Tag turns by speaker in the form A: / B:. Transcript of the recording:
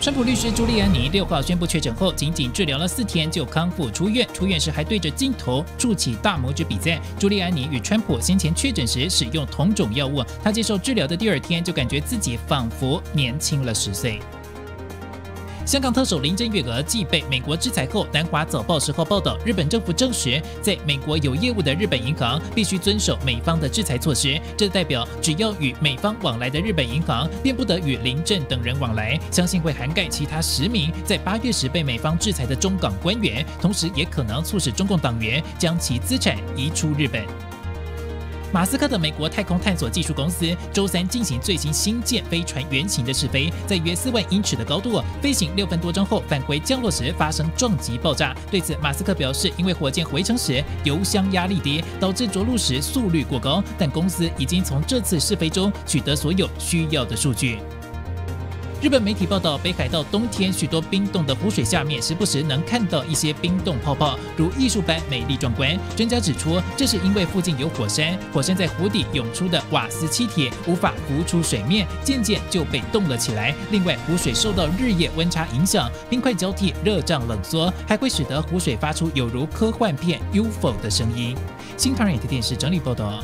A: 川普律师朱利安尼六号宣布确诊后，仅仅治疗了四天就康复出院。出院时还对着镜头竖起大拇指比赞。朱利安尼与川普先前确诊时使用同种药物，他接受治疗的第二天就感觉自己仿佛年轻了十岁。香港特首林郑月娥继被美国制裁后，南华早报十号报道，日本政府证实，在美国有业务的日本银行必须遵守美方的制裁措施。这代表，只要与美方往来的日本银行，便不得与林郑等人往来。相信会涵盖其他十名在八月时被美方制裁的中港官员，同时也可能促使中共党员将其资产移出日本。马斯克的美国太空探索技术公司周三进行最新星舰飞船原型的试飞，在约四万英尺的高度飞行六分多钟后返回降落时发生撞击爆炸。对此，马斯克表示，因为火箭回程时油箱压力低，导致着陆时速率过高，但公司已经从这次试飞中取得所有需要的数据。日本媒体报道，北海道冬天许多冰冻的湖水下面，时不时能看到一些冰冻泡泡，如艺术般美丽壮观。专家指出，这是因为附近有火山，火山在湖底涌出的瓦斯气体无法浮出水面，渐渐就被冻了起来。另外，湖水受到日夜温差影响，冰块交替热胀冷缩，还会使得湖水发出有如科幻片 UFO 的声音。新唐人电视整理报道。